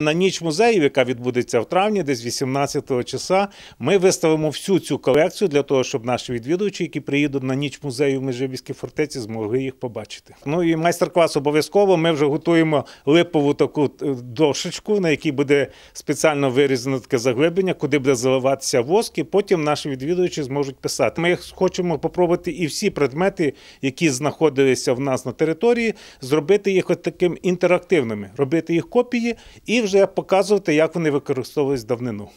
На ніч музеїв, яка відбудеться в травні, десь 18-го числа, ми виставимо всю цю колекцію для того, щоб наші відвідувачі, які приїдуть на ніч музею в Межибіській фортеці, змогли їх побачити. Ну і майстер-клас обов'язково. Ми вже готуємо липову таку е, дошечку, на якій буде спеціально вирізане таке заглиблення, куди буде заливатися воск, і потім наші відвідувачі зможуть писати. Ми хочемо попробувати і всі предмети, які знаходилися в нас на території, зробити їх от таким інтерактивними, робити їх копії і вже показувати, як вони використовувались давнину.